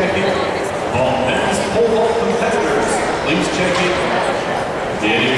check in. All men's pole vault competitors, please check in. Danny